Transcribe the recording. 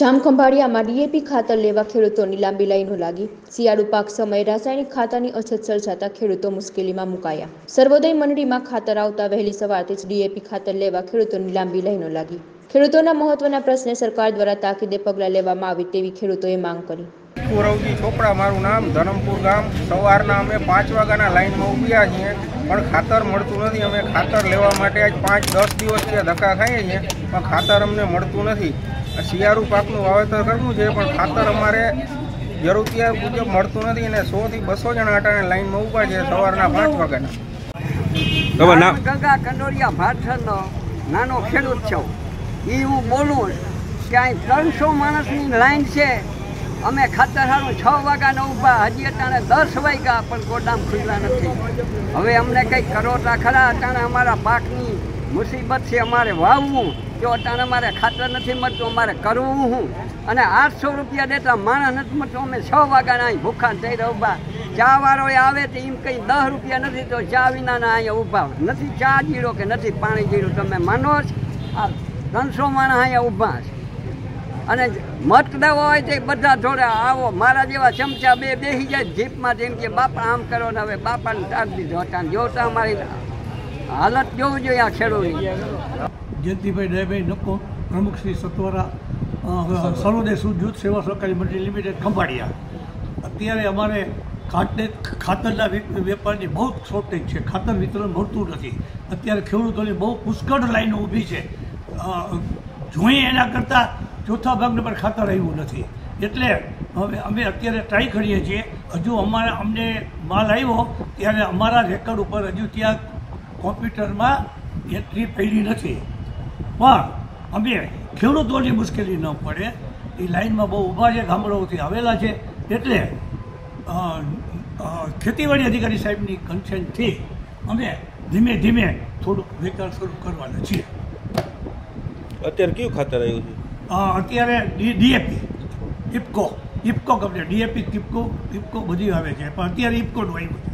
જામખંભાળિયામાં DAP ખાતર લેવા ખેડૂતોની લાંબી લાઈનો લાગી. શિયાળુ પાક સમયે રાસાયણિક ખાતરની અછત સર્જાતા ખેડૂતો મુશ્કેલીમાં મુકાયા. સર્વોદય મંડળીમાં ખાતર આવતા વહેલી સવારથી જ ડીએપી ખાતર લેવા ખેડૂતોની લાંબી લાઈનો લાગી. ખેડૂતોના મહત્વના પ્રશ્ને સરકાર દ્વારા તાકીદે પગલાં લેવામાં આવે તેવી ખેડૂતોએ માંગ કરી. પુરવજી ચોપડા મારું નામ ધરમપુર ગામ. સવારના અમે પાંચ વાગ્યાના લાઈનમાં ઉભ્યા છીએ, પણ ખાતર મળતું નથી. અમે ખાતર લેવા માટે આજ પાંચ, દસ દિવસથી ધક્કા ખાઈએ છીએ, પણ ખાતર અમને મળતું નથી. શિયાળુ પાકનું વાવેતર કરવું છે પણ ખાતર અમારે જરૂરિયાત મુજબ મળતું નથી અને સોથી બસો જણા અટાણે લાઈનમાં ઊભા છે સવારના પાંચ વાગ્યાના. ગંગા કંડોરિયા ભાટસરનો નાનો ખેડૂત છો. એ હું બોલું કે અહીં ત્રણસો માણસની લાઈન છે. અમે ખાતર સારું છ વાગ્યાના ઊભા હજી અટાણે દસ વાગ્યા પણ ગોડામ ખુલ્લા નથી. હવે અમને કંઈક કરો તા ખરા અટાણે અમારા પાકની મુસીબત છે અમારે વાવવું. જો અટાણે અમારે ખાતર નથી મળતું, અમારે કરવું હું. અને આઠસો રૂપિયા દેતા માણસ નથી મળતું. અમે છ વાગ્યાના અહીં ભૂખા થઈ રહ્યા ઊભા. ચા વાળો આવે તો એમ કંઈ દસ રૂપિયા નથી, તો ચા વિનાના અહીંયા ઊભા. નથી ચા જીરો કે નથી પાણી જીરો, તમે માનો જ. આ ત્રણસો માણસ અહીંયા ઊભા છે. અને મત દેવો હોય તો બધા જોડે આવો. મારા જેવા ચમચા બે બેસી જાય જીપમાં, જેમ કે બાપા આમ કરો ને હવે બાપાને ટાળ દીધો. હતા જોતા અમારી હાલત જોવું જોઈએ આ ખેડૂતની. જયંતિભાઈ દયાભાઈ નક્કો પ્રમુખ શ્રી સત્વરા સર્વોદય જૂથ સેવા સહકારી મંડળી લિમિટેડ ખંભાળિયા. અત્યારે અમારે ખાતર ખાતરના વેપારની બહુ શોર્ટેજ છે. ખાતર વિતરણ મળતું નથી. અત્યારે ખેડૂતોની બહુ પુષ્કળ લાઈનો ઊભી છે. જોઈએ એના કરતાં ચોથા ભાગને પણ ખાતર આવ્યું નથી. એટલે હવે અમે અત્યારે ટ્રાય કરીએ છીએ. હજુ અમારા અમને માલ આવ્યો ત્યારે અમારા રેકર્ડ ઉપર હજુ ત્યાં કોમ્પ્યુટરમાં એન્ટ્રી પડી નથી. પણ અમે ખેડૂતોની મુશ્કેલી ન પડે. એ લાઈનમાં બહુ ઊભા છે ગામડાઓથી આવેલા છે. એટલે ખેતીવાડી અધિકારી સાહેબની કન્સેન્ટથી અમે ધીમે ધીમે થોડુંક વેચાણ શરૂ કરવાના છીએ. અત્યારે કયું ખાતર આવ્યું છે? અત્યારે DAP. IFFCO IFFCO company. DAP IFFCO IFFCO બધી આવે છે. પણ અત્યારે ઇફકોનું આવ્યું છે.